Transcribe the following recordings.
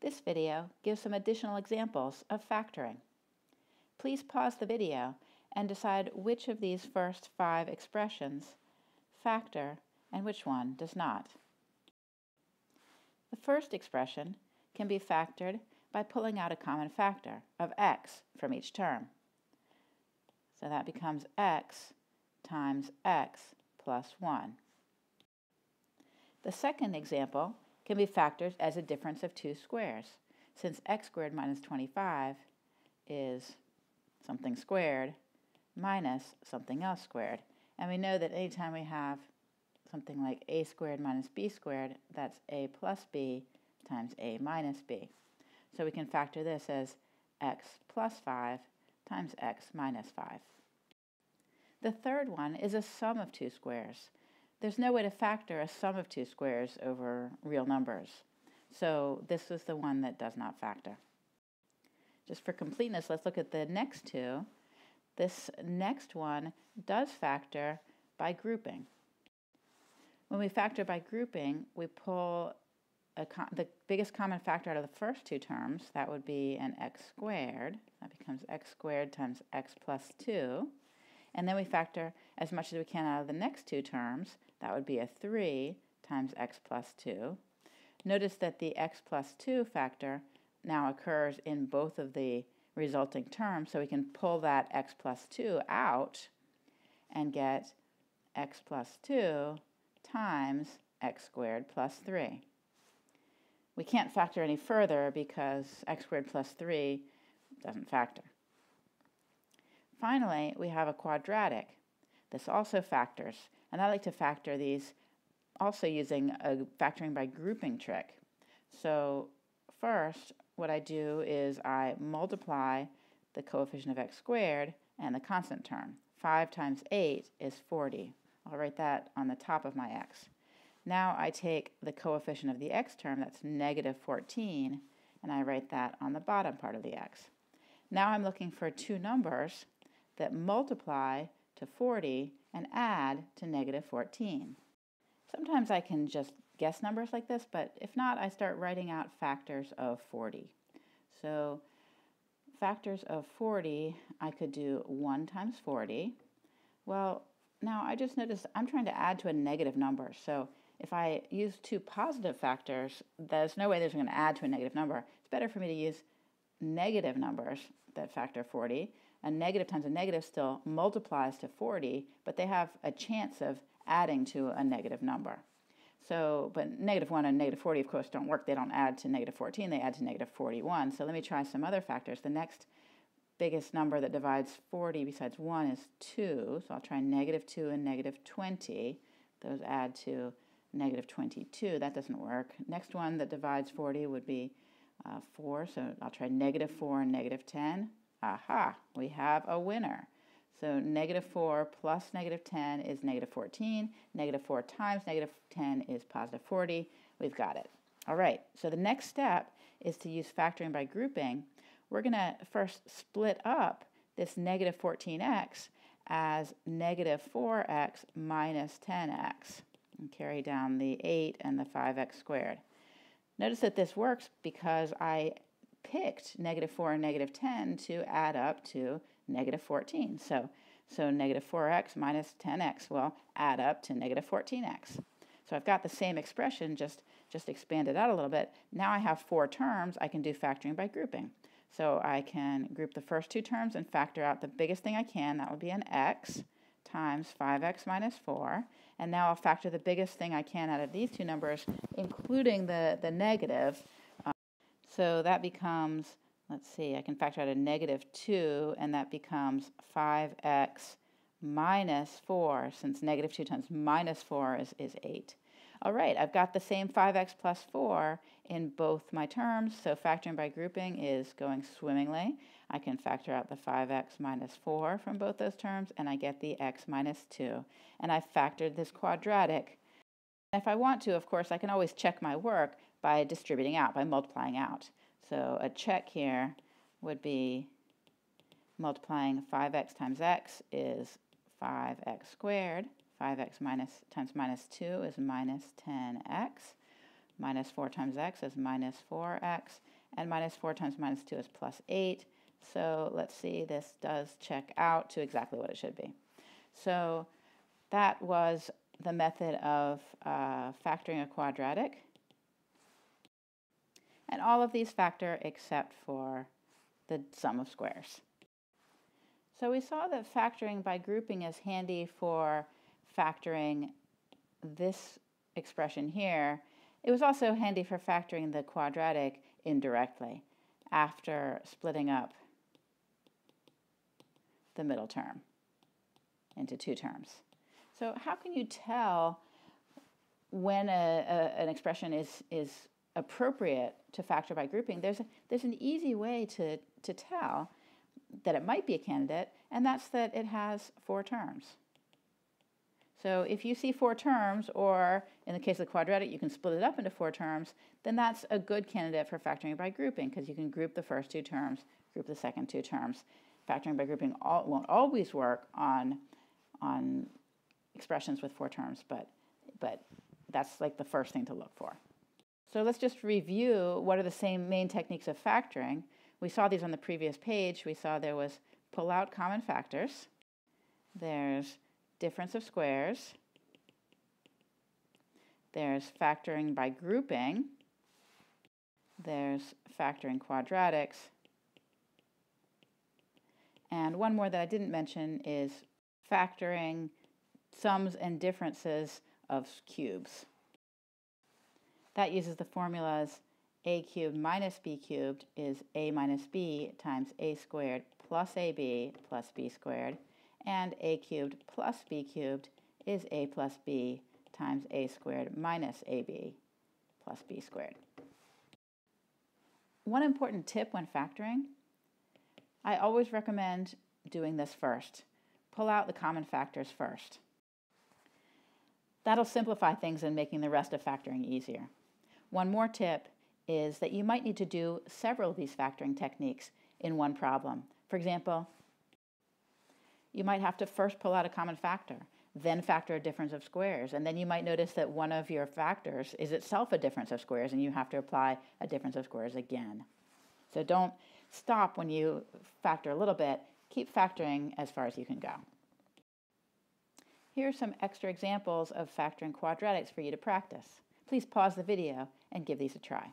This video gives some additional examples of factoring. Please pause the video and decide which of these first five expressions factor and which one does not. The first expression can be factored by pulling out a common factor of x from each term. So that becomes x times x plus 1. The second example can be factored as a difference of two squares, since x squared minus 25 is something squared minus something else squared. And we know that anytime we have something like a squared minus b squared, that's a plus b times a minus b. So we can factor this as x plus 5 times x minus 5. The third one is a sum of two squares. There's no way to factor a sum of two squares over real numbers. So this is the one that does not factor. Just for completeness, let's look at the next two. This next one does factor by grouping. When we factor by grouping, we pull the biggest common factor out of the first two terms. That would be an x squared. That becomes x squared times x plus 2. And then we factor as much as we can out of the next two terms. That would be a 3 times x plus 2. Notice that the x plus 2 factor now occurs in both of the resulting terms, so we can pull that x plus 2 out and get x plus 2 times x squared plus 3. We can't factor any further because x squared plus 3 doesn't factor. Finally, we have a quadratic. This also factors, and I like to factor these also using a factoring by grouping trick. So first, what I do is I multiply the coefficient of x squared and the constant term. 5 times 8 is 40. I'll write that on the top of my x. Now I take the coefficient of the x term, that's negative 14, and I write that on the bottom part of the x. Now I'm looking for two numbers that multiply to 40 and add to negative 14. Sometimes I can just guess numbers like this, but if not, I start writing out factors of 40. So factors of 40, I could do 1 times 40. Well, now I just noticed I'm trying to add to a negative number. So if I use two positive factors, there's no way there's going to add to a negative number. It's better for me to use negative numbers that factor 40. A negative times a negative still multiplies to 40, but they have a chance of adding to a negative number. So, but negative 1 and negative 40, of course, don't work. They don't add to negative 14, they add to negative 41. So let me try some other factors. The next biggest number that divides 40 besides 1 is 2. So I'll try negative 2 and negative 20. Those add to negative 22. That doesn't work. Next one that divides 40 would be uh, 4. So I'll try negative 4 and negative 10. Aha, we have a winner. So negative 4 plus negative 10 is negative 14. Negative 4 times negative 10 is positive 40. We've got it. All right, so the next step is to use factoring by grouping. We're going to first split up this negative 14x as negative 4x minus 10x and carry down the 8 and the 5x squared. Notice that this works because I picked negative 4 and negative 10 to add up to negative 14. So, so negative 4x minus 10x will add up to negative 14x. So I've got the same expression, just, just expanded out a little bit. Now I have four terms. I can do factoring by grouping. So I can group the first two terms and factor out the biggest thing I can. That would be an x times 5x minus 4. And now I'll factor the biggest thing I can out of these two numbers, including the, the negative. So that becomes, let's see, I can factor out a negative 2, and that becomes 5x minus 4, since negative 2 times minus 4 is, is 8. All right, I've got the same 5x plus 4 in both my terms, so factoring by grouping is going swimmingly. I can factor out the 5x minus 4 from both those terms, and I get the x minus 2. And I've factored this quadratic. If I want to, of course, I can always check my work by distributing out, by multiplying out. So a check here would be multiplying 5x times x is 5x squared. 5x minus times minus 2 is minus 10x. minus 4 times x is minus 4x, and minus 4 times minus 2 is plus 8. So let's see, this does check out to exactly what it should be. So that was the method of uh, factoring a quadratic. And all of these factor except for the sum of squares. So we saw that factoring by grouping is handy for factoring this expression here. It was also handy for factoring the quadratic indirectly after splitting up the middle term into two terms. So how can you tell when a, a, an expression is, is appropriate to factor by grouping? There's, a, there's an easy way to, to tell that it might be a candidate, and that's that it has four terms. So if you see four terms, or in the case of the quadratic, you can split it up into four terms, then that's a good candidate for factoring by grouping because you can group the first two terms, group the second two terms. Factoring by grouping all, won't always work on, on expressions with four terms, but, but that's like the first thing to look for. So let's just review what are the same main techniques of factoring. We saw these on the previous page. We saw there was pull out common factors. There's difference of squares. There's factoring by grouping. There's factoring quadratics. And one more that I didn't mention is factoring sums and differences of cubes. That uses the formulas a cubed minus b cubed is a minus b times a squared plus ab plus b squared, and a cubed plus b cubed is a plus b times a squared minus ab plus b squared. One important tip when factoring, I always recommend doing this first. Pull out the common factors first. That'll simplify things and making the rest of factoring easier. One more tip is that you might need to do several of these factoring techniques in one problem. For example, you might have to first pull out a common factor, then factor a difference of squares, and then you might notice that one of your factors is itself a difference of squares, and you have to apply a difference of squares again. So don't stop when you factor a little bit, keep factoring as far as you can go. Here are some extra examples of factoring quadratics for you to practice. Please pause the video and give these a try.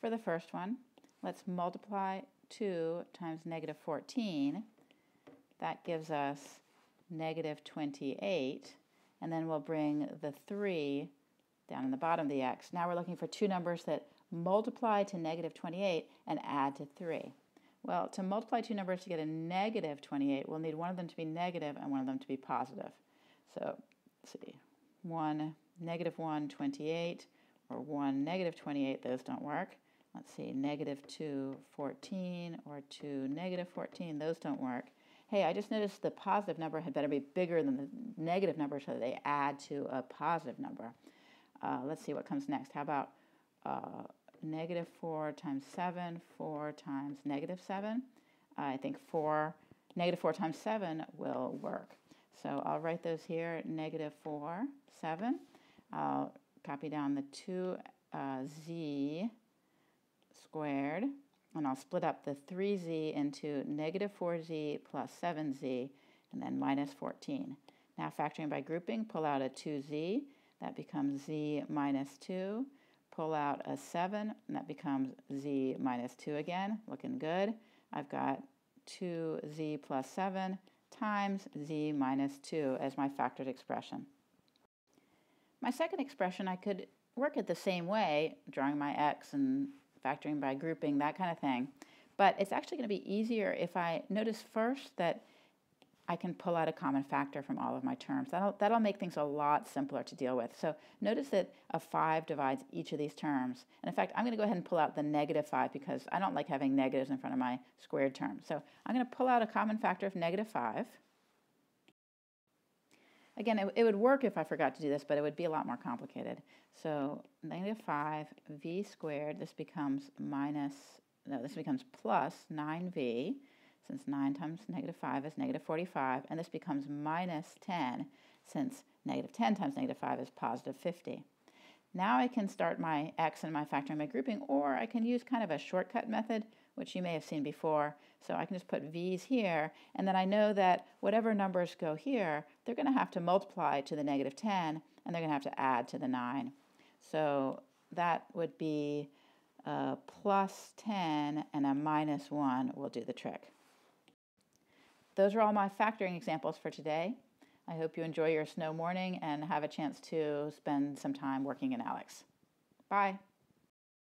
For the first one, let's multiply 2 times negative 14. That gives us negative 28. And then we'll bring the 3 down in the bottom of the x. Now we're looking for two numbers that multiply to negative 28 and add to 3. Well, to multiply two numbers to get a negative 28, we'll need one of them to be negative and one of them to be positive. So, let's see, 1, negative 1, 28, or 1, negative 28, those don't work. Let's see, negative 2, 14, or 2, negative 14, those don't work. Hey, I just noticed the positive number had better be bigger than the negative number so they add to a positive number. Uh, let's see what comes next. How about uh, negative 4 times 7, 4 times negative 7? I think 4, negative 4 times 7 will work. So I'll write those here, negative 4, 7. I'll copy down the 2z uh, squared, and I'll split up the 3z into negative 4z plus 7z, and then minus 14. Now factoring by grouping, pull out a 2z, that becomes z minus 2. Pull out a 7, and that becomes z minus 2 again, looking good. I've got 2z plus 7 times z minus 2 as my factored expression. My second expression, I could work it the same way, drawing my x and factoring by grouping, that kind of thing. But it's actually going to be easier if I notice first that I can pull out a common factor from all of my terms. That'll, that'll make things a lot simpler to deal with. So notice that a 5 divides each of these terms. And in fact, I'm going to go ahead and pull out the negative 5 because I don't like having negatives in front of my squared terms. So I'm going to pull out a common factor of negative 5. Again, it, it would work if I forgot to do this, but it would be a lot more complicated. So negative 5 v squared, this becomes minus, no, this becomes plus 9v, since 9 times negative 5 is negative 45, and this becomes minus 10, since negative 10 times negative 5 is positive 50. Now I can start my x and my factoring by grouping, or I can use kind of a shortcut method, which you may have seen before. So I can just put v's here, and then I know that whatever numbers go here, they're going to have to multiply to the negative 10, and they're going to have to add to the 9. So that would be a plus 10 and a minus 1 will do the trick. Those are all my factoring examples for today. I hope you enjoy your snow morning and have a chance to spend some time working in ALEKS. Bye.